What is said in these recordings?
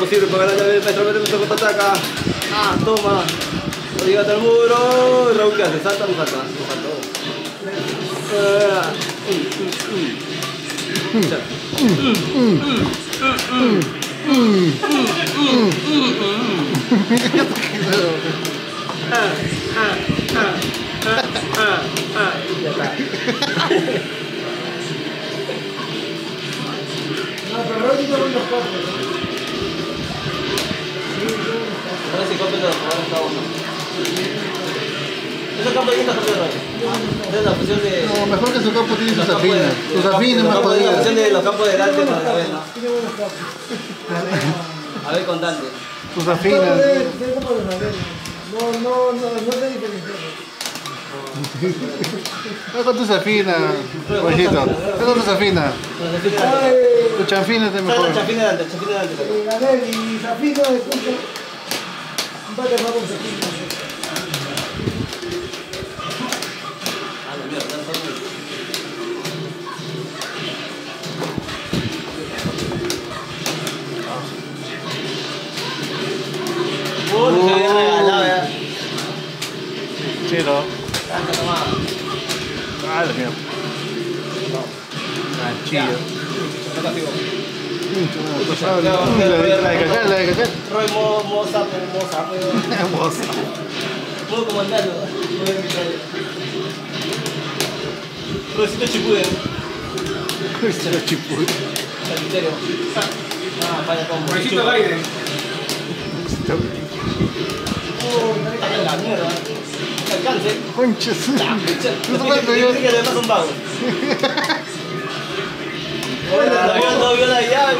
posible para ganar el maestro Beto contraataca. Ah, toma. Llega hasta el muro. Raúl que hace, salta, no salta. No. Ah, mm. Ya. Ah, ah, ah, ah, ah, ah. Está. No, no cuatro. Ahora sí, ¿cuánto le da? Ahora está uno. Campo es la fusión de... No, mejor que su campo tiene sus los campos de- afinas. de Sus los más de- La fusión de los campos de Tiene Dante la. A ver con Dante. Sus de- de madera. No, no, no, no te diferencias. No con tus afinas, con tus afinas. De Tu chanfina es mejor. de Dante, de Dante. eh, y Zafino de punto. Empate más con Zafino. Ah, la mierda, ya son- Uy, se había regalado ya. Chiro. Dante, toma. Ah, la mierda. Ah, chillo. No castigo. La de la de cacar, la de cacar. Roy Mo, Mo Sapo, Mo Sapo. Hermosa. Puedo comandarlo. Rosito Chipuden. Se lo chipuy. Saliterio.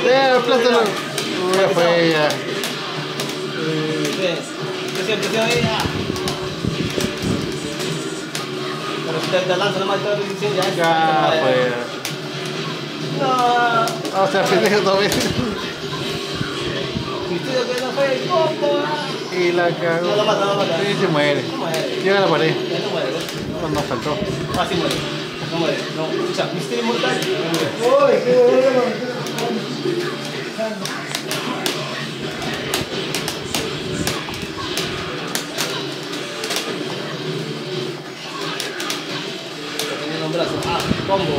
Ya. Aplátalo. Uy, ya fue ya. Presión, presión ahí. ah. Pero si te, lanza nomás toda la presión ya. Ya fue ya. No. O sea, pendejo no. Y la cagó. No lo mata, no lo mata. Sí, se muere. No. Llega a la pared. Ya no muere. No, no faltó. Ah, sí muere. No muere. No, escucha, misterio mortal. No muere. Uy, qué bueno. Teniendo un brazo. Ah, combo.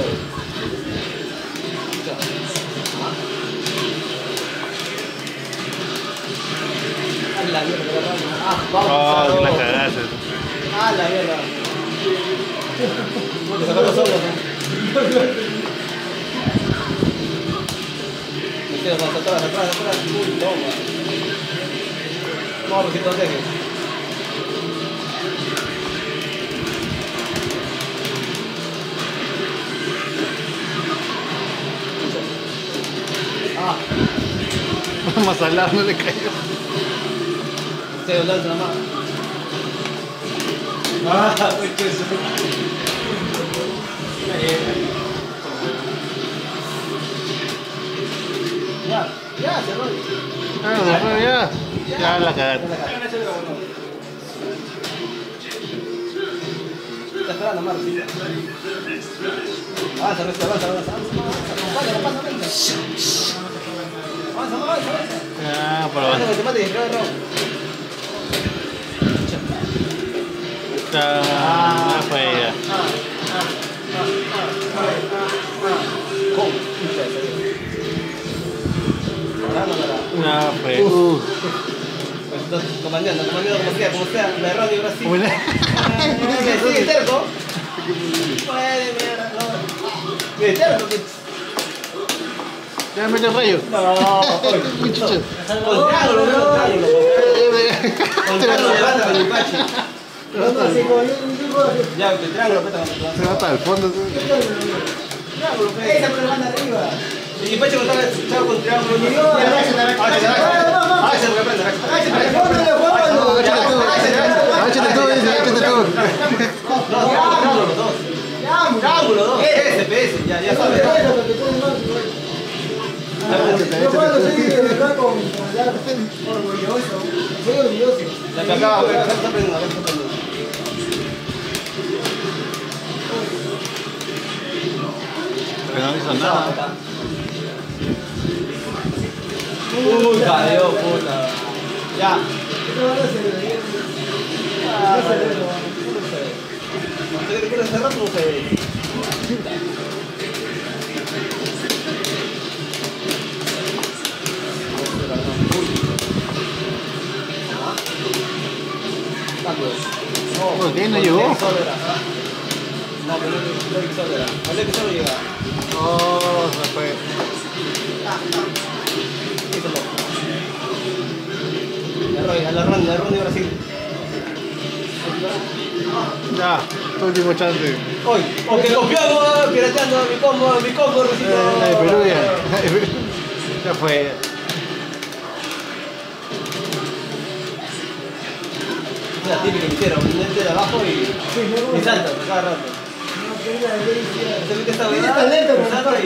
Escucha. Ah, la mierda, la. Ah, vamos. Oh, que la cagaste. Ah, la mierda. Atrás, atrás, atrás. Uy, toma. Vamos, deje. Ah, Más al lado no le cayó. lo lanza nomás. Ah, uy, qué eso. Ya, ya, cerró. Ah, fue ya. Ya la cagaste. Está esperando. Avanza, avanza, avanza, avanza. Avanza, avanza, avanza. Avanza, avanza, avanza. Ya, pero Avanza, bueno. que te mate no fue. Uh. Pues, entonces, Comandando, comandando como sea, como sea, la radio Brasil. Ah, Sigue terco. Puede, mierda, no. Sigue terco. Ya mete el rayo. No, Uy, chucha. Con triángulo, con triángulo. Con triángulo levanta con el pache. Sí, Ya, con triángulo, peta, Se va hasta el fondo. Triángulo, pe. Esa pero manda arriba. Agáchate tú, dice, agáchate tú. No, triángulo, los Pero no Uy, cayó, puta. Ya. No, no Ah, No ve, no. no. No. No qué no se ve. ¿Por qué no llegó? No, pero no La ronda, la ronda de Brasil. Ya, último chance. Hoy, o que copiamos, pirateando mi combo, mi combo, Rosito. Eh, la de Perú ya. Ya fue. Es la típica que hicieron, ponerte de abajo y, y saltas a cada rato. No, que la delicia. Este viste esta Tiene talento, pero salta y...